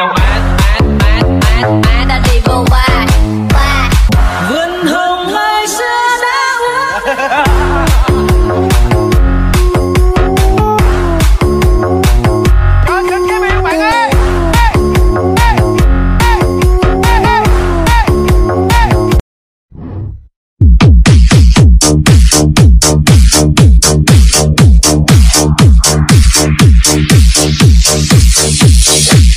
châu Á Á Á đã đi vô qua qua vườn hồng ngày xưa đã Thank you.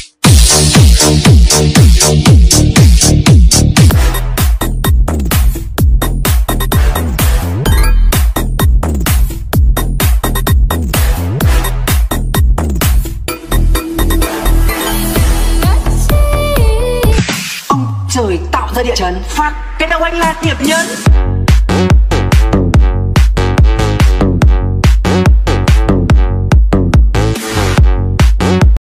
trời tạo ra địa chấn. Phát cái đầu anh là hiệp nhân.